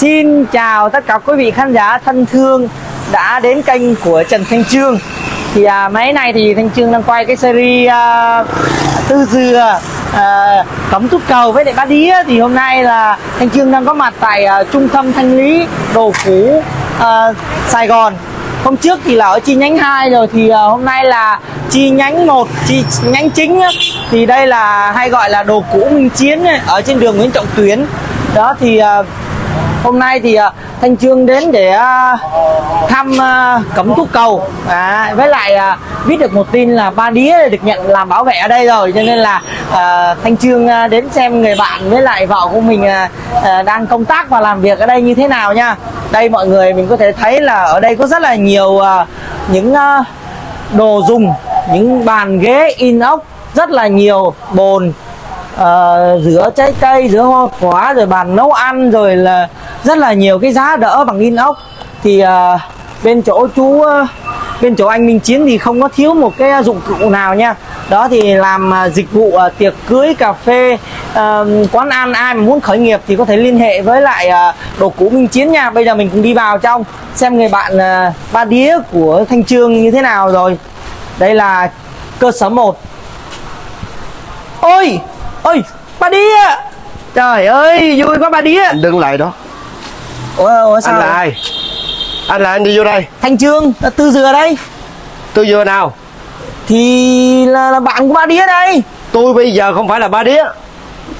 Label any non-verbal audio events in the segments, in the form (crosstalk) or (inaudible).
Xin chào tất cả quý vị khán giả thân thương đã đến kênh của Trần Thanh Trương. Thì à, mấy này thì Thanh Trương đang quay cái series à, tư dừa à, cấm tút cầu với lại ba đĩa. Thì hôm nay là Thanh Trương đang có mặt tại à, trung tâm thanh lý đồ cũ à, Sài Gòn. Hôm trước thì là ở chi nhánh 2 rồi thì à, hôm nay là chi nhánh 1 chi nhánh chính á. thì đây là hay gọi là đồ cũ Minh Chiến ấy, ở trên đường Nguyễn Trọng Tuyến. Đó thì uh, hôm nay thì uh, Thanh Trương đến để uh, thăm à, uh, cấm thuốc cầu. À, với lại uh, biết được một tin là ba đĩa được nhận làm bảo vệ ở đây rồi cho nên là uh, Thanh Trương uh, đến xem người bạn với lại vợ của mình uh, uh, đang công tác và làm việc ở đây như thế nào nha. Đây mọi người mình có thể thấy là ở đây có rất là nhiều uh, những uh, đồ dùng những bàn ghế in ốc rất là nhiều bồn uh, rửa trái cây rửa hoa quả rồi bàn nấu ăn rồi là rất là nhiều cái giá đỡ bằng in ốc thì uh, bên chỗ chú uh, bên chỗ anh Minh Chiến thì không có thiếu một cái dụng cụ nào nha. Đó thì làm uh, dịch vụ uh, tiệc cưới cà phê uh, quán ăn ai mà muốn khởi nghiệp thì có thể liên hệ với lại uh, đồ cũ Minh Chiến nha. Bây giờ mình cùng đi vào trong xem người bạn uh, ba đĩa của Thanh Trương như thế nào rồi. Đây là cơ sở 1 ôi! Ôi ba đĩa trời ơi vui quá ba đĩa anh đứng lại đó. Ủa, ủa sao? anh là ai? Anh là anh đi vô đây. Thanh trương tư dừa đây. Tôi vừa nào? Thì là, là bạn của ba đĩa đây. Tôi bây giờ không phải là ba đĩa.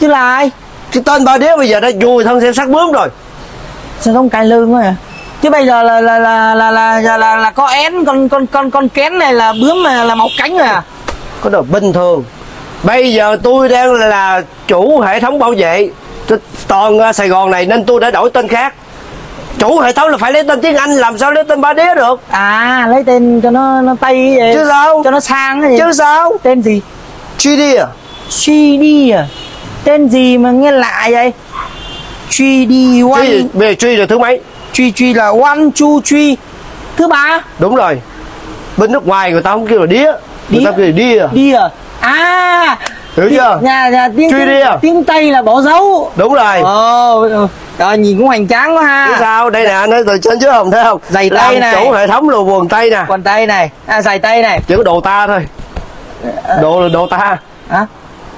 Chứ là ai? Cái tên ba đĩa bây giờ đã vùi thân xe sắt bướm rồi. Sao không cài lương quá à chứ bây giờ là là là là là là, là, là có én con con con con kén này là bướm là, là mọc cánh rồi à. Có đồ bình thường bây giờ tôi đang là chủ hệ thống bảo vệ. Toàn uh, sài gòn này nên tôi đã đổi tên khác. Chủ hệ thống là phải lấy tên tiếng anh làm sao lấy tên ba đĩa được? À lấy tên cho nó nó tây vậy. Chứ sao? Cho nó sang gì chứ sao? Tên gì? Truy đi à? Truy đi à? Tên gì mà nghe lạ vậy? Truy đi one. truy về truy là thứ mấy? Truy truy là one two truy. Thứ ba. Đúng rồi. Bên nước ngoài người ta không kêu là đĩa. Người ta kêu là đĩa. Đi à. À hiểu chưa? Nhà nhà tiếng Truy đi à? tiếng tây là bỏ dấu. Đúng rồi. Ồ trời nhìn cũng hoành tráng quá Chứ ha sao? Đây nè anh nói từ trên dưới hồng thấy không? Giày Làm tay này. chủ hệ thống luôn quần tây nè. Quần tây này. À giày tây này. Chỉ có đồ ta thôi. Đồ là đồ ta. Hả?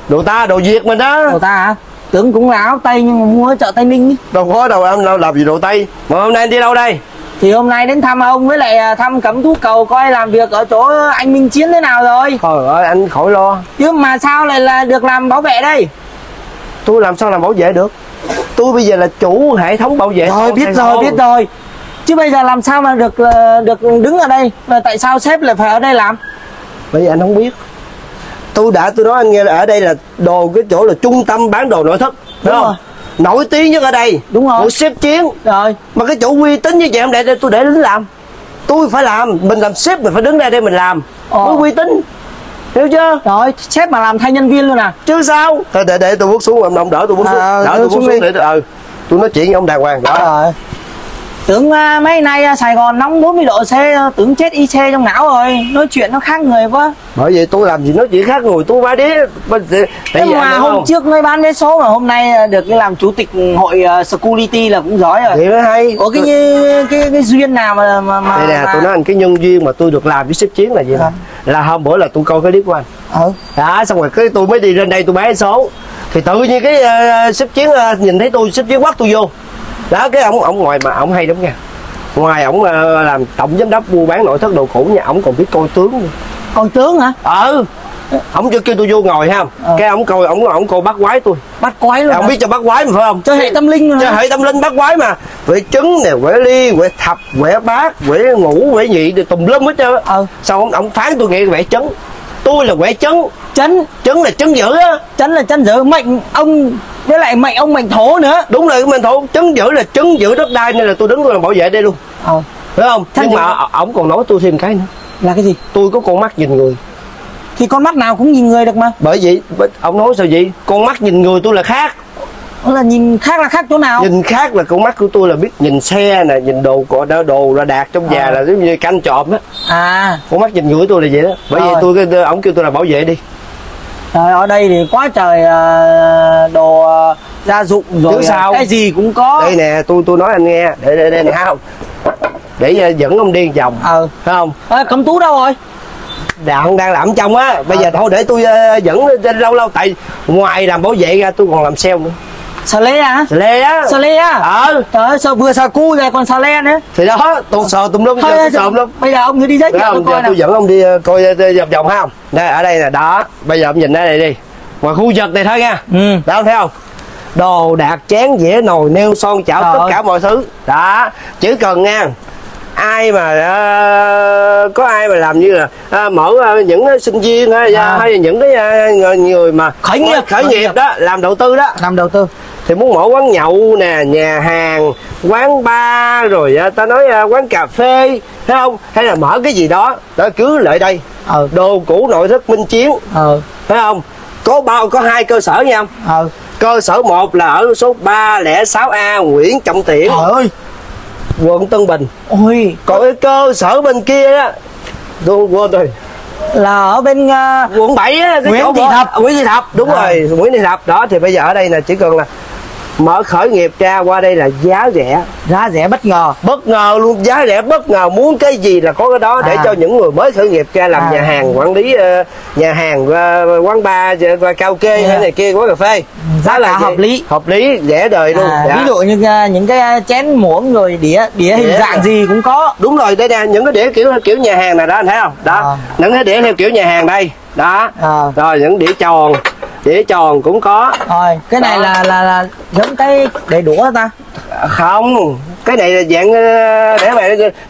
Đồ ta đồ việt mình đó. Đồ ta hả? Tưởng cũng là áo tây nhưng mà mua ở chợ tây ninh đâu có đâu em đâu làm gì đồ tây. Mà hôm nay anh đi đâu đây thì hôm nay đến thăm ông với lại à, thăm cẩm tú cầu coi làm việc ở chỗ anh minh chiến thế nào rồi. Trời ơi anh khỏi lo. Chứ mà sao lại là được làm bảo vệ đây? Tôi làm sao làm bảo vệ được? Tôi bây giờ là chủ hệ thống bảo vệ rồi toàn biết rồi biết rồi. Chứ bây giờ làm sao mà được ờ, được đứng ở đây? Và tại sao sếp lại phải ở đây làm? Bây giờ anh không biết. Tôi đã tôi nói anh nghe là ở đây là đồ cái chỗ là trung tâm bán đồ nội thất Đúng đúng không? rồi. Nổi tiếng nhất ở đây. Đúng rồi. của xếp chiến. Rồi. Mà cái chỗ uy tín như vậy không để để tôi để lính làm. Tôi phải làm mình làm sếp mình phải đứng ra đây mình làm. Ờ. mới uy tín. Hiểu chưa? Rồi sếp mà làm thay nhân viên luôn à? Chứ sao? Thôi để để tôi bước xuống ông đỡ tôi bước xuống. À, đỡ tôi bước xuống xuống để ờ tôi nói chuyện với ông đàng hoàng. Đó. Rồi tưởng à, mấy nay à, Sài Gòn nóng 40 độ C à, tưởng chết y xe trong não rồi. Nói chuyện nó khác người quá. Bởi vậy tôi làm gì nói chuyện khác người tôi Bên- tại nhưng mà hôm không? trước mới bán vé số mà hôm nay à, được cái làm chủ tịch hội à, security là cũng giỏi rồi. Vậy mới hay. Có cái, cái cái cái duyên nào mà mà mà đây nè mà... tôi nói anh cái nhân duyên mà tôi được làm với sếp chiến là gì Dạ. là hôm bữa là tôi coi cái clip của anh. Ừ. đó xong rồi cái tôi mới đi lên đây tôi bán số. Thì tự nhiên cái uh, sếp chiến uh, nhìn thấy tôi sếp chiến quát tôi vô đó cái ông ông ngoài mà ông hay lắm nha. Ngoài ông uh, làm tổng giám đốc buôn bán nội thất đồ cũ nha ông còn biết coi tướng nữa. Con tướng hả? Ừ. Ông cho kêu tôi vô ngồi ha. Ờ. cái ông coi ông ông coi bắt quái tôi. Bắt quái luôn ông biết cho bắt quái mà phải không? Chơi hệ tâm linh cho hệ tâm linh bắt quái mà. Quẻ trứng nè quẻ ly quẻ thập quẻ bát quẻ ngũ quẻ nhị thì tùm lum hết trơn ừ. Sao ông, ông phán tôi nghe quẻ trứng. Tôi là quẻ trứng. Chấn trứng là trứng dữ á. Chấn là chấn giữ mệnh ông với lại mệnh ông mệnh thổ nữa. Đúng rồi mình thổ. Trứng dữ là trứng giữ đất đai nên là tôi đứng tôi làm bảo vệ đây luôn. Ờ. Phải không? Trấn nhưng giữ. mà ổng còn nói tôi thêm cái nữa. Là cái gì? Tôi có con mắt nhìn người. Thì con mắt nào cũng nhìn người được mà. Bởi vậy ông nói sao vậy? Con mắt nhìn người tôi là khác. Là nhìn khác là khác chỗ nào? Nhìn khác là con mắt của tôi là biết nhìn xe nè nhìn đồ cọ đồ, đồ là đạt trong nhà Ờ. là giống như canh trộm á. À. Con mắt nhìn người tôi là vậy đó. Bởi vậy Rồi. tôi cái- ổng kêu tôi là bảo vệ đi Rồi ở đây thì quá trời ờ, đồ ờ, gia dụng rồi Chứ sao? cái gì cũng có. Đây nè tôi tôi nói anh nghe. Để đây đây nè không? Để dẫn ông đi vòng ờ thấy không? À, cấm tú đâu rồi? Đạn đang làm trong á. Bây Ờ. giờ thôi để tôi dẫn lâu lâu. Tại ngoài làm bảo vệ ra tôi còn làm sale nữa xà lê à? Lê á. Xà lê à ờ. Trời ơi sao vừa xà cu rồi còn xà lê nữa. Thì đó tôi sợ tùm lum thôi tôi sợ lắm. bây giờ ông cứ đi thiệu không? tôi coi tôi dẫn ông đi ờ, coi ờ, vòng vòng ha không? Đây ở đây nè đó. Bây giờ ông nhìn ở đây đi. Ngoài khu vực này thôi nha. Ừ. Đó thấy không? Đồ đạc chén dĩa nồi nêu son chảo Trời tất ơi. cả mọi thứ. Đó. Chỉ cần nha ai mà ờ, có ai mà làm như là ờ, mở ờ, những cái sinh viên hay, À. hay là những cái người, người mà Khởi nghiệp, khởi khởi nghiệp nghiệp. đó làm đầu tư đó. Làm đầu tư thì muốn mở quán nhậu nè nhà hàng quán bar rồi à, ta nói à, quán cà phê thấy không? Hay là mở cái gì đó đó cứ lại đây. Ờ đồ cũ nội thất minh chiến ờ thấy không? Có bao có hai cơ sở nha. Ờ cơ sở một là ở số 306 A Nguyễn Trọng Tiễn. Trời ơi. Quận Tân Bình. Ôi. Còn cái cơ sở bên kia đó tôi quên rồi. Là ở bên ờ, quận 7 á cái Nguyễn chỗ Thị Thập. Nguyễn Thị Thập đúng À. rồi Nguyễn Thị Thập. Đó thì bây giờ ở đây là chỉ cần là mở khởi nghiệp ra qua đây là giá rẻ. Giá rẻ bất ngờ. Bất ngờ luôn giá rẻ bất ngờ. Muốn cái gì là có cái đó để À. cho những người mới khởi nghiệp ra làm À. nhà hàng quản lý ờ, nhà hàng ờ, quán bar uh, karaoke Yeah. hay này kia quán cà phê. Giá Đó là gì? hợp lý. Hợp lý rẻ đời luôn. À, Dạ. ví dụ như ờ, những cái ờ, chén muỗng rồi đĩa đĩa hình dạng gì cũng có. Đúng rồi đây nè những cái đĩa kiểu kiểu nhà hàng này đó anh thấy không? Đó À. những cái đĩa theo kiểu nhà hàng đây. Đó. À, rồi những đĩa tròn đĩa tròn cũng có. Rồi cái này Đó. là là là giống cái để đũa ta. Không cái này là dạng ờ, để mà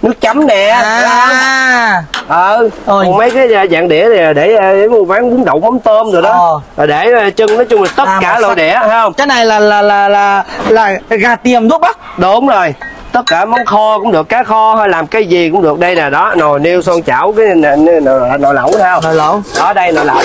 nước chấm nè. À. Ờ Ôi. còn mấy cái dạng đĩa này là để ờ, để mua bán bún đậu mắm tôm rồi đó. Ờ. Để ờ, chân nói chung là tất À, cả loại đĩa không? Cái này là là là là là gà tiềm thuốc bắc. Đúng rồi tất cả món kho cũng được cá kho hay làm cái gì cũng được. Đây nè đó nồi niêu son chảo cái nồi, nồi, lẩu thấy không? Nồi lẩu. Đó đây nồi lẩu.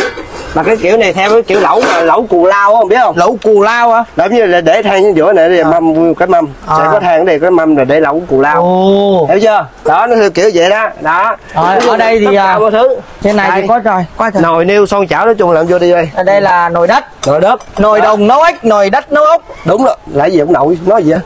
Mà cái kiểu này theo cái kiểu lẩu mà lẩu cù lao không biết không? Lẩu cù lao à giống như là để than giữa này để mâm cái mâm. À. sẽ có than ở đây cái mâm rồi để lẩu cù lao. Ồ. Hiểu chưa? Đó nó theo kiểu vậy đó. Đó. Rồi, ở đây thì, à, thứ. trên này Đây. thì có trời có trời nồi niêu son chảo nói chung làm vô đi đây ở đây là nồi đất. Nồi đất. Nồi đồng nấu ếch nồi đất nấu ốc. Đúng rồi. Lại gì ông nội nói gì á?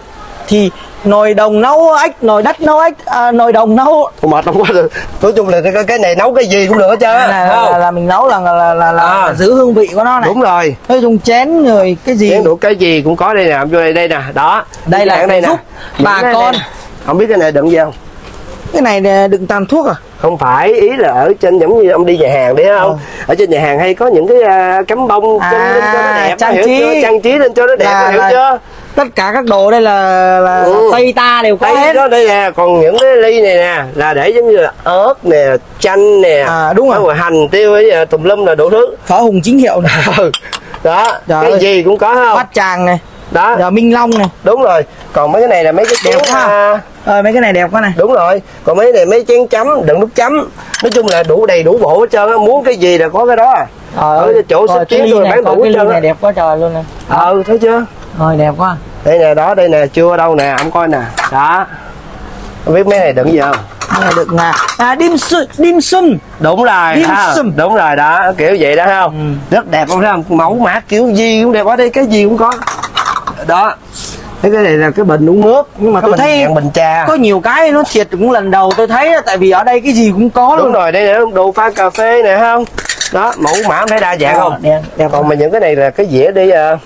Thì nồi đồng nấu ếch nồi đất nấu ếch à, nồi đồng nấu. Thôi mệt không quá rồi. Nói chung là cái, cái này nấu cái gì cũng được hết trơn là, là, là, mình nấu là là là, là, À. là giữ hương vị của nó này. Đúng rồi. Nói chung chén rồi cái gì. Chén đủ cái gì cũng có đây nè vô đây đây nè. Đó. Đây là đây nè. bà con. này- không biết cái này đựng gì không? Cái này đựng tàn thuốc à? Không phải ý là ở trên giống như ông đi nhà hàng đấy không? Ở trên nhà hàng hay có những cái à, cắm bông À, lên cho nó đẹp trang hiểu trí. chưa? trang trí lên cho nó đẹp Là- hiểu là- chưa tất cả các đồ đây là là, Ừ. tây ta đều có hết. đó đây nè còn những cái ly này nè là để giống như là ớt nè chanh nè À, đúng rồi. rồi hành tiêu ấy à, tùm lum là đủ thứ. Phở hùng chính hiệu này. (laughs) Ừ. đó Trời cái ơi. gì cũng có không? Bát tràng này. Đó. Giờ minh long này. Đúng rồi. Còn mấy cái này là mấy cái chén Đẹp quá. à, ờ mấy cái này đẹp quá này. đúng rồi. Còn mấy này mấy chén chấm đựng nước chấm. Nói chung là đủ đầy đủ bộ hết trơn á. Muốn cái gì là có cái đó. À Trời Ở cái chỗ xếp cái tôi này bán đủ cái hết trơn này đẹp quá trời luôn này ờ thấy chưa? Rồi đẹp quá đây nè đó đây nè chưa đâu nè ông coi nè. Đó. Không biết mấy này đựng gì không? Được là à dim sum dim sum. Đúng rồi Dim sum. đúng rồi đó kiểu vậy đó không? Ừ. rất đẹp không thấy không? Mẫu mã kiểu gì cũng đẹp ở đây cái gì cũng có. Đó. Cái này là cái bình uống nước nhưng mà Tôi tôi thấy bình trà. có nhiều cái nó thiệt cũng lần đầu tôi thấy tại vì ở đây cái gì cũng có đúng luôn. rồi đây là đồ pha cà phê nè không? Đó mẫu mã thấy đa dạng Ờ, không? đẹp đẹp. Còn mà những cái này là cái dĩa đi ờ,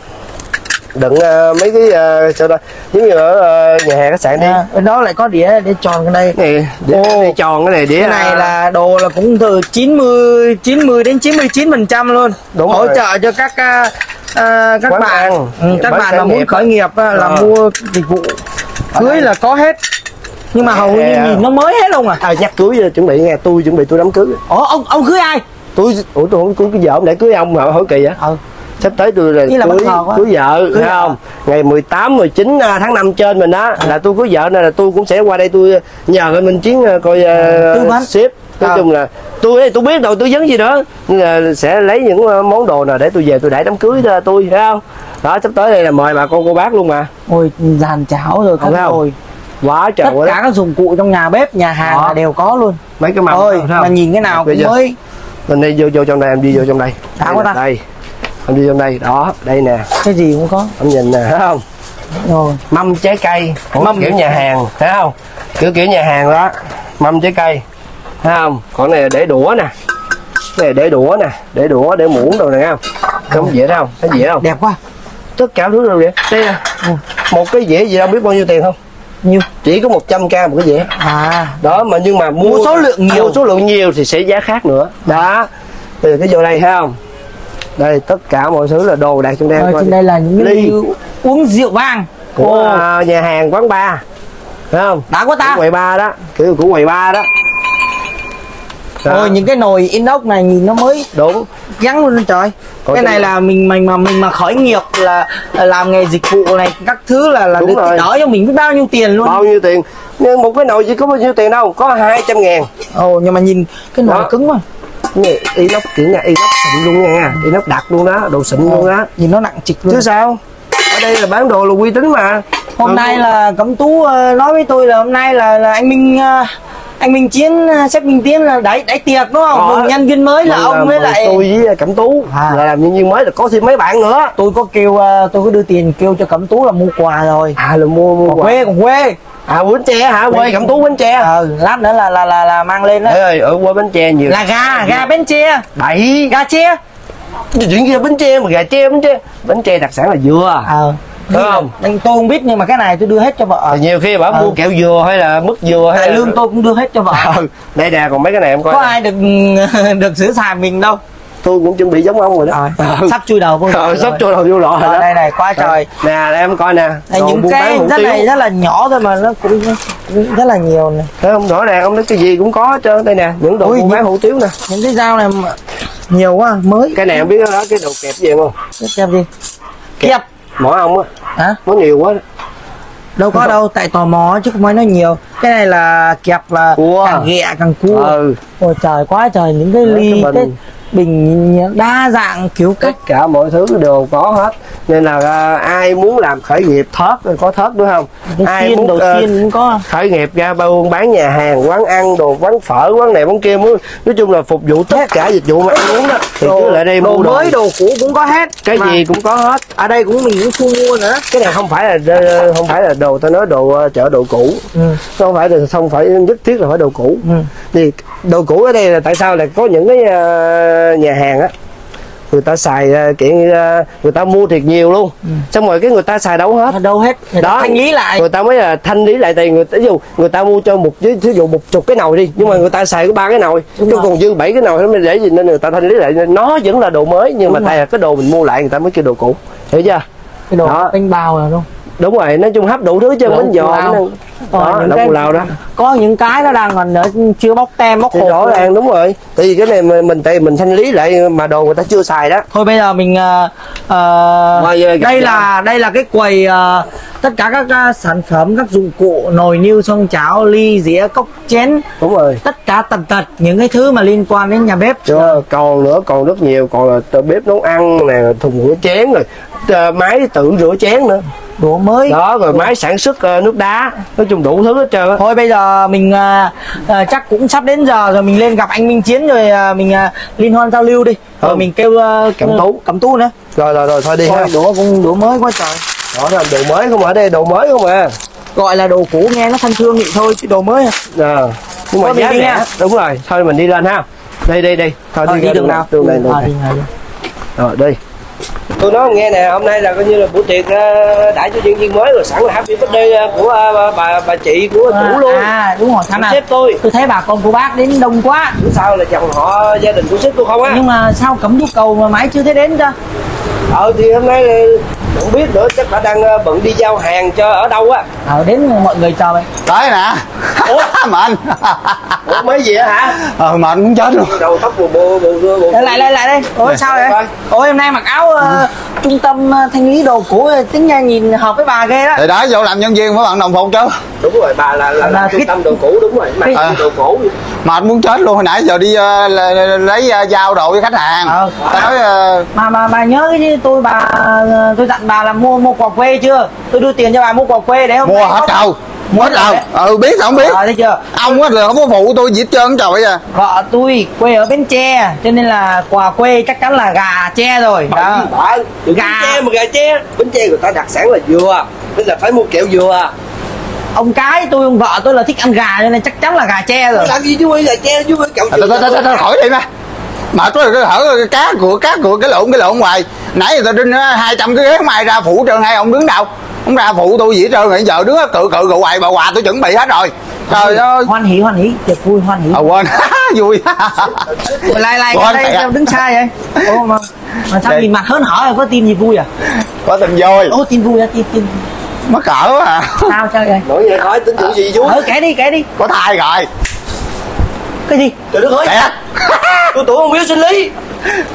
đựng ờ, mấy cái ờ, sao ta? Giống như ở ờ, nhà hàng khách sạn đi. À, đó lại có đĩa để tròn cái đây này. Đĩa cái này tròn cái này đĩa cái này ờ, là đồ là cũng từ 90 90 đến 99 phần trăm luôn. Đúng hỗ rồi. trợ cho các à, à, các Quán bạn. ăn, ừ, các bạn mà muốn khởi nghiệp á, là mua dịch vụ cưới là có hết. Nhưng mà hầu như nhìn nó mới hết luôn à? À, nhắc cưới giờ chuẩn bị nghe tôi chuẩn bị tôi đám cưới. Ủa ông ông cưới ai? Tôi ủa tôi không cưới cái vợ ông để cưới ông mà hỏi kỳ á ừ sắp tới tôi là là cưới cưới vợ Cưới thấy vợ. không? Ngày 18 19 à, tháng 5 trên mình đó là tôi cưới vợ nên là tôi cũng sẽ qua đây tôi nhờ cái Minh Chiến à, coi uh, ship nói Ờ. chung là tôi tôi biết đâu tôi vấn gì nữa. Nhưng là sẽ lấy những à, món đồ nào để tôi về tôi đãi đám cưới cho tôi thấy không? Đó sắp tới đây là mời bà con cô bác luôn mà. Ôi dàn cháo rồi Không không? rồi quá trời tất quá cả các dụng cụ trong nhà bếp nhà hàng Đó. là đều có luôn. Mấy cái mâm ôi không? mà nhìn cái nào cũng mới. Mình đi vô vô trong đây em đi vô trong đây. Đã đây, là ta. đây em đi trong đây. Đó đây nè. Cái gì cũng có. Em nhìn nè thấy không? Rồi. Mâm trái cây. Mâm kiểu nhà hàng thấy không? Kiểu kiểu nhà hàng đó. Mâm trái cây thấy không? Còn này là để đũa nè. Cái này để đũa nè. Để đũa để muỗng đồ này không? Không dễ thấy không? Thấy dễ không? Đẹp quá. Tất cả thứ đều vậy. Đây nè một cái dĩa gì đâu biết bao nhiêu tiền không? Nhiêu? Chỉ có 100 k một cái dĩa. À. Đó mà nhưng mà mua, Mua số lượng nhiều. mua số lượng nhiều thì sẽ giá khác nữa. Đó. Bây giờ cái vô đây thấy không đây tất cả mọi thứ là đồ đạc trong đây rồi coi. trên đây là những cái Ly. uống rượu vang. Của à, nhà hàng quán bar. Thấy không? Đã quá ta. Của quầy bar đó. Kiểu của quầy bar đó. Ôi những cái nồi inox này nhìn nó mới đúng. Gắn luôn trời. Có cái này là mình mình mà mình mà khởi nghiệp là, là làm nghề dịch vụ này các thứ là là rồi. đỡ cho mình biết bao nhiêu tiền luôn. Bao nhiêu tiền? Nhưng một cái nồi chỉ có bao nhiêu tiền đâu? Có 200 ngàn. Ồ nhưng mà nhìn cái nồi Đó. cứng quá Nghe, inox kiểu nha inox xịn luôn nha. Inox đặc luôn đó đồ xịn luôn đó nhìn nó nặng trịch luôn. Chứ sao? Ở đây là bán đồ là uy tín mà. Hôm Ừ. nay là cẩm tú ờ, nói với tôi là hôm nay là, là anh minh ờ, anh minh chiến ờ, sếp minh tiến là đẩy đẩy tiệc đúng không? Đó. mừng nhân viên mới là Mừng ông với lại tôi với cẩm tú. À. là làm nhân viên mới là có thêm mấy bạn nữa. Tôi có kêu tôi có đưa tiền kêu cho cẩm tú là mua quà rồi. À là mua mua còn quà. quê còn quê à bánh tre hả? Quê cẩm tú bánh tre ờ lát nữa là là là, là mang lên đó. Ơi ở quê bánh tre nhiều. Là gà gà bến tre. Bảy. Gà tre. Chuyện kia bánh tre mà gà tre bánh tre. Bánh tre đặc sản là dừa. Ờ. Đúng không? Nên tôi không biết nhưng mà cái này tôi đưa hết cho vợ. Thì nhiều khi bảo Ừ. mua kẹo dừa hay là mứt dừa hay tại là lương tôi cũng đưa hết cho vợ. Ừ, đây nè còn mấy cái này em coi có nè. ai được (laughs) được xử xài mình đâu tôi cũng chuẩn bị giống ông rồi đó. (laughs) Ừ. sắp chui đầu vô Ờ, sắp cho đầu vô lọ rồi Rồi, đó. đây này quá trời. Nè em coi nè. Đây, những cái rất tiếu. này rất là nhỏ thôi mà nó cũng rất là nhiều này thấy không rõ ràng ông nói cái gì cũng có hết trơn. Đây nè những đồ buôn bán hủ tiếu nè. những cái dao này mà nhiều quá mới. Cái này em biết đó cái đồ kẹp gì không? Cái kẹp gì? Kẹp. Mỗi ông á. Hả? Nó nhiều quá. Đâu có đâu tại tò mò chứ không phải nói nhiều. Cái này là kẹp là Cua. càng ghẹ càng cua. Ừ. Ôi trời quá trời những cái ly cái cái bình. đa dạng kiểu cách. tất cả mọi thứ đều có hết. Nên là à, ai muốn làm khởi nghiệp thớt có thớt đúng không? Cái ai xiên muốn đồ ờ, xiên cũng có. khởi nghiệp ra buôn bán nhà hàng quán ăn đồ quán phở quán này quán kia muốn nói chung là phục vụ tất cả dịch vụ mà ăn uống đó. Thì cứ lại đây đồ mua đồ mới đồ cũ cũng có hết. Cái Mà gì cũng có hết. ở đây cũng mình cũng thu mua nữa. Cái này không phải là ờ, không phải là đồ ta nói đồ ờ, chợ đồ cũ. Ừ. không phải là không phải nhất thiết là phải đồ cũ. Ừ. thì đồ cũ ở đây là tại sao là có những cái ờ, nhà hàng á người ta xài ờ, kiểu ờ, người ta mua thiệt nhiều luôn. Xong rồi cái người ta xài đâu hết. Ở đâu hết người Đó. thanh lý lại. Người ta mới là thanh lý lại tiền người ta ví dụ người ta mua cho một ví dụ một chục cái nồi đi nhưng mà người ta xài có ba cái nồi Đúng chứ rồi. còn dư bảy cái nồi nó mới để gì nên người ta thanh lý lại. Nó vẫn là đồ mới nhưng mà Đúng tại rồi. là cái đồ mình mua lại người ta mới kêu đồ cũ. Hiểu chưa? Cái đồ bánh bao là đâu đúng rồi nói chung hấp đủ thứ chứ Đậu bánh giò bánh- Ờ, đó những cái- lao đó. Có những cái nó đang còn ở chưa bóc tem bóc hộp rõ ràng đúng rồi. Tại vì cái này mình mình tại mình thanh lý lại mà đồ người ta chưa xài đó. Thôi bây giờ mình ờ, gặp đây là đây là cái quầy ờ, tất cả các ờ, sản phẩm các dụng cụ nồi niêu xoong chảo ly dĩa cốc chén. Đúng rồi. Tất cả tần tật những cái thứ mà liên quan đến nhà bếp. Chưa còn nữa còn rất nhiều. Còn là bếp nấu ăn nè thùng rửa chén rồi máy tự rửa chén nữa đồ mới. Đó rồi máy sản xuất ờ, nước đá. Nói chung đủ thứ hết trơn á. Thôi bây giờ mình ờ, ờ, chắc cũng sắp đến giờ rồi mình lên gặp anh Minh Chiến rồi ờ, mình ờ, liên hoan giao lưu đi. Rồi Ừ. mình kêu ờ, Cẩm Tú. Cẩm Tú nữa. Rồi rồi rồi thôi đi ha. thôi đũa cũng đũa mới quá trời. Đó là đồ mới không ở đây đồ mới không à? Gọi là đồ cũ nghe nó thân thương vậy thôi chứ đồ mới à. Ờ, nhưng mà Thôi giá rẻ. nha. đúng rồi. Thôi mình đi lên ha. Đi đi đi thôi Thôi, đi, đi ra đường nào. đường này đường À, này. đi nào đi. rồi đi tôi nói nghe nè hôm nay là coi như là buổi tiệc ờ, đãi cho nhân viên mới rồi sẵn là happy birthday ờ, của ờ, bà, bà chị của chủ luôn. à đúng rồi tháng nào sếp tôi. Tôi thấy bà con cô bác đến đông quá. Bữa sau là chồng họ gia đình của sếp tôi không á. Nhưng mà sao cấm nhu cầu mà mãi chưa thấy đến cho ờ thì hôm nay là không biết nữa chắc bà đang ờ, bận đi giao hàng cho ở đâu á. Ờ đến mọi người chờ vậy tới nè. Ủa? (laughs) mà anh. Ủa mấy gì á hả? Ờ mà anh muốn chết luôn. Đầu tóc bù bù bù bù, lại lại lại đây. Ôi Này. sao vậy? Ôi hôm nay mặc áo ờ, trung tâm ờ, thanh lý đồ cũ tính ra nhìn hợp với bà ghê đó. Thì đó vô làm nhân viên với bạn đồng phục chứ. Đúng rồi bà là là, là, Là trung cái- tâm đồ cũ đúng rồi. Mặc À. đồ cũ. Anh muốn chết luôn. Hồi nãy giờ đi l- lấy ờ, giao đồ với khách hàng. Ờ. ta nói ờ, mà mà bà nhớ cái tôi bà tôi dặn bà là mua mua quà quê chưa? Tôi đưa tiền cho bà mua quà quê để hôm mua nay hết có- trâu Hết đâu. ừ biết sao không biết. Ờ, thấy chưa? Ông á là không có phụ tôi gì hết trơn trời à vợ tôi quê ở bến tre cho nên là quà quê chắc chắn là gà tre rồi. Đó. Gà. tre mà gà tre bánh tre người ta đặc sản là dừa nên là phải mua kẹo dừa. Ông cái tôi ông vợ tôi là thích ăn gà cho nên chắc chắn là gà tre rồi. Làm gì chú ơi gà tre chú ơi kẹo thôi thôi thôi thôi khỏi đi mà mà tôi hở cái cá của cá của cái lộn cái lộn ngoài nãy giờ tôi hai trăm cái ghế mai ra phụ trơn hai ông đứng đâu? Không ra phụ tôi hết trơn rồi giờ đứng cự cự cự hoài bà quà tôi chuẩn bị hết rồi. Trời ơi. hoan hỉ hoan hỉ tiệc vui hoan hỉ à quên. (laughs) Vui. Lại lại Quên đây sao đứng sai vậy Ồ, mà, mà sao nhìn mặt hớn hở có tin gì vui à? Có tình vui. Ồ tin vui á tin tin. Mắc cỡ à. Sao sao vậy? Nói vậy khỏi tính chuyện gì chú ờ kể đi kể đi. Có thai rồi. Cái gì? Trời đất ơi. Tôi tưởng không biết sinh lý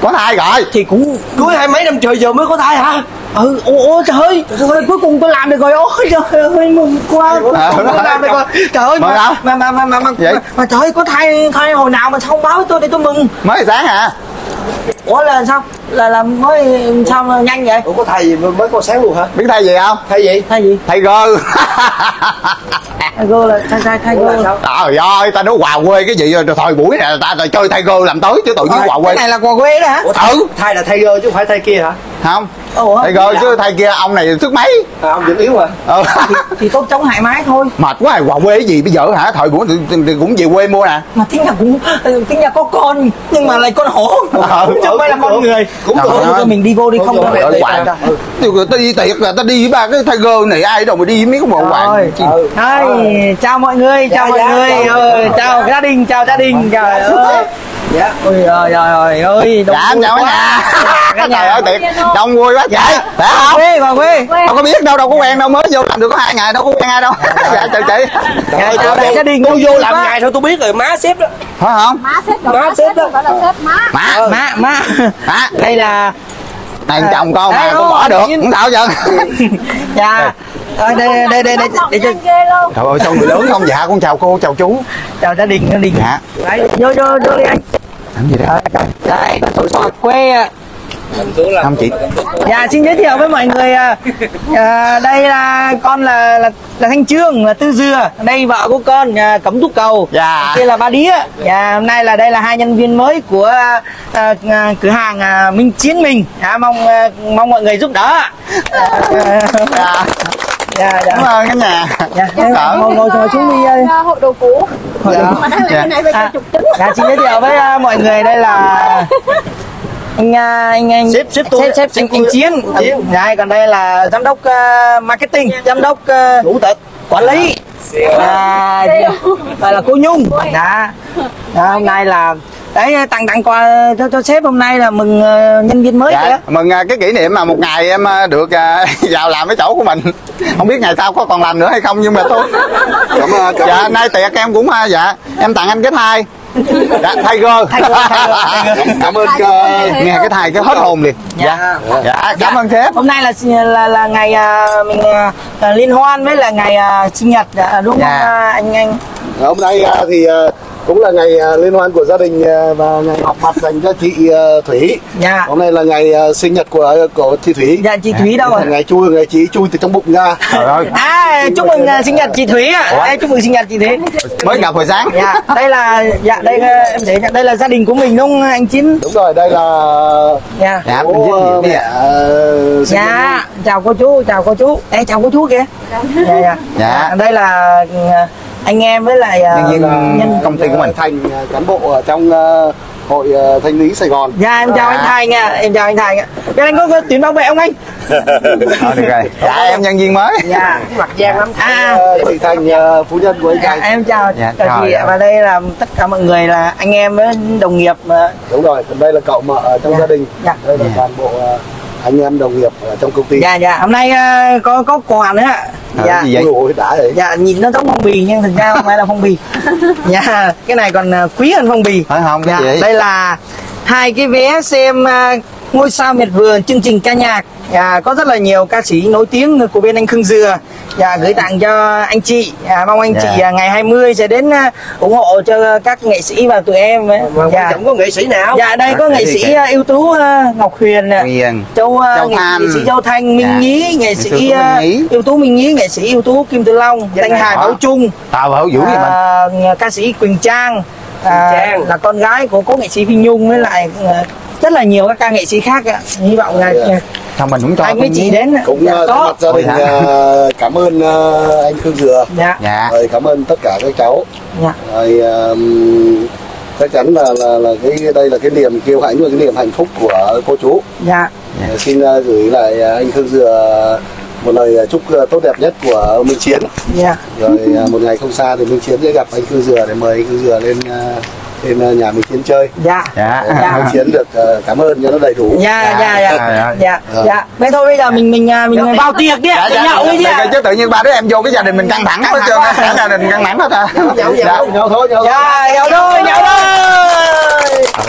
có thai rồi. Thì cũng cưới hai mấy năm trời giờ mới có thai hả? Ừ ô, ô trời ơi. Cuối cùng tôi làm được rồi. Ôi trời ơi mừng quá. Cuối À, cùng tôi làm được rồi. Trời ơi Mừng mà hả? mà mà mà mà, mà, Vậy? mà, mà trời ơi có thai thai hồi nào mà sao không báo với tôi để tôi mừng. Mới sáng à ủa là sao? Là là mới sao mà nhanh vậy? Ủa có thai gì mới có sáng luôn hả? Biết thai gì không? Thai gì? Thai gì? Thai gơ thai gơ là thai Ủa là gơ trời ơi ta nói quà quê cái gì rồi thời buổi này ta, ta chơi thai gơ làm tới chứ tự nhiên quà cái quê. này là quà quê đó hả? Ủa thai, thai là thai gơ chứ không phải thai kia hả không. Ủa thai gơ chứ thai kia ông này sức mấy? À, ông vẫn yếu mà ờ. thì tốt chống hại mái thôi. Mệt quá rồi quà quê gì? Bây giờ hả? Thời buổi thì, thì, thì cũng về quê mua nè. Mà tính là cũng tính là có con nhưng mà lại con hổ. Ờ, chứ không phải là con người. cũng được thôi mình đi vô đi không ơi, Để quà ta- ừ. Đi tiệc là ta đi với ba cái gơ này ai đâu mà đi với mấy cái bộ quà rồi. Ừ. Đây, chào mọi người chào Dạ, mọi dạ, người. Chào mọi người. chào gia đình chào gia đình trời ơi dạ ôi trời trời ơi đông dạ em chào cả nhà cả trời ơi nhà tiệc đông vui quá dạ vậy phải vào không quê vào quê đâu có biết đâu đâu có quen đâu mới vô làm được có hai ngày đâu có quen ai đâu. Dạ chào chị. Dạ, chào đại gia đình tôi đông vô vui làm quá. ngày thôi tôi biết rồi má xếp đó. Phải không? Má xếp Má xếp xếp đó. má. Má má đây là này chồng con mà Đây, con bỏ được. Không sao chứ (laughs) dạ. Ờ, đây đây đây đây nhanh ghê luôn. Trời ơi sao người lớn không? Dạ con chào cô chào chú. Chào gia đình gia đình dạ. Vô vô vô đi anh làm gì đấy? Đây quê à. không chị Dạ xin giới thiệu với mọi người à, à, đây là con là là, là Thanh Trương là Tư Dừa. Đây vợ của con à, Cẩm Túc Cầu. Dạ. kia là Ba Đía dạ, hôm nay là đây là hai nhân viên mới của à, à, cửa hàng à, Minh Chiến mình. Dạ, mong à, mong mọi người giúp đỡ. Ạ. à, dạ dạ dạ. Cảm ơn cả nhà. Dạ ngồi ngồi ngồi xuống đi ơi. Ờ, hội đồ cũ. Hội đồ Dạ. cái này phải cho À, dạ xin giới thiệu với à, mọi người đây là anh à, anh anh Sếp- sếp tôi sếp, sếp, anh, anh chiến Chiến. dạ. Còn đây là giám đốc à, marketing giám đốc à, đủ tịch. quản lý. À, gọi là cô nhung. Dạ. Dạ, hôm nay là đấy tặng tặng quà cho, cho sếp hôm nay là mừng à, nhân viên mới dạ kìa. mừng à, cái kỷ niệm mà một ngày em à, được à, (laughs) vào làm cái chỗ của mình. Không biết ngày sau có còn làm nữa hay không nhưng mà tôi cảm ơn cảm dạ nay tiệc em cũng à, dạ em tặng anh cái thai. Dạ thai gơ Tiger, Tiger, Tiger. cảm ơn ờ, nghe cái thai cái hết hồn liền. Dạ. dạ. Cảm ơn sếp. Hôm nay là là là ngày à, mình à, liên hoan với là ngày à, sinh nhật. À, đúng không Dạ. à, anh anh? Hôm nay à, thì à, cũng là ngày à, liên hoan của gia đình à, và ngày họp mặt dành cho chị à, Thủy dạ hôm nay là ngày à, sinh nhật của của chị Thủy dạ chị Thúy đâu rồi ngày chui ngày chị chui từ trong bụng ra trời ơi À, chúc mừng à, sinh nhật chị Thúy ạ. Đây, chúc mừng sinh nhật chị Thúy. mới gặp hồi sáng Dạ, đây là dạ đây à, em thấy đây là gia đình của mình đúng không anh Chín? đúng rồi đây là Dạ. dạ mình bố giới thiệu đi mẹ ạ à, sinh nhật Dạ, chào cô chú, chào cô chú. Ê, chào cô chú kìa. Dạ, dạ. Dạ. Đây là à, anh em với lại à, Nhân nhân công ty của mình thành à, cán bộ ở trong à, hội à, thanh lý Sài Gòn Dạ, em chào anh Thành nha, em chào anh Thành ạ. Bên anh có, có tuyển bảo vệ không anh? (laughs) Ờ, được rồi dạ em nhân viên mới Dạ. mặt giang lắm À, à, chị Thành à, phu nhân của anh dạ, Thành em chào Dạ, chào chị ạ. ạ. Và đây là tất cả mọi người là anh em với đồng nghiệp à, đúng rồi còn đây là cậu mợ trong Dạ. gia đình Dạ. đây là toàn bộ à, anh em đồng nghiệp ở trong công ty. Dạ dạ. Hôm nay à, có có quà nữa. Ờ, dạ. Gì vậy? Ôi, đã đấy dạ nhìn nó giống phong bì nhưng thực ra không phải là phong bì. (laughs) Dạ cái này còn à, quý hơn phong bì. Phải không cái dạ, gì? Đây là hai cái vé xem à, ngôi sao miệt vườn chương trình ca nhạc à, có rất là nhiều ca sĩ nổi tiếng của bên anh Khương Dừa và gửi tặng cho anh chị à, mong anh Dạ. chị à, ngày 20 sẽ đến à, ủng hộ cho các nghệ sĩ và tụi em ấy. mà dạ. trọng có nghệ sĩ nào dạ đây có Dạ, nghệ sĩ à, ưu tú à, Ngọc Huyền Huyền. Châu, à, Châu nghệ, Thanh. nghệ sĩ Châu Thanh Minh Dạ. Nhí nghệ sĩ sĩ ưu tú à, Minh Nhí. ưu tú Minh Nhí nghệ sĩ ưu tú Kim Tử Long Dạ, Thanh Hà. Bảo Trung tao hữu mà à, ca sĩ Quỳnh Trang, à, Trang. là con gái của cố nghệ sĩ Phi Nhung với lại à, rất là nhiều các ca nghệ sĩ khác ạ. hy vọng là Dạ. sao mình cũng cho anh với chị đến cũng dạ, uh, có. mặt gia đình hả? uh, cảm ơn uh, anh Khương Dừa. Dạ. Dạ. Rồi cảm ơn tất cả các cháu. Dạ. Rồi um, chắc chắn là là là cái đây là cái niềm kiêu hãnh và cái niềm hạnh phúc của cô chú. Dạ. Ờ, xin uh, gửi lại anh Khương Dừa một lời chúc tốt đẹp nhất của Minh Chiến. Dạ. Rồi một ngày không xa thì Minh Chiến sẽ gặp anh Khương Dừa để mời anh Khương Dừa lên lên uh, nhà Minh Chiến chơi. Dạ. Dạ. Để Dạ. Chiến được uh, cảm ơn cho nó đầy đủ. Dạ dạ. dạ dạ, dạ dạ. dạ vậy thôi bây giờ mình mình mình vào tiệc đi ạ dạ, nhậu đi chứ dạ, chứ tự nhiên ba đứa em vô cái gia đình mình căng thẳng hết trơn á. Cả gia đình căng thẳng hết à. Nhậu nhậu Dạ. nhậu thôi nhậu thôi dạ nhậu thôi nhậu thôi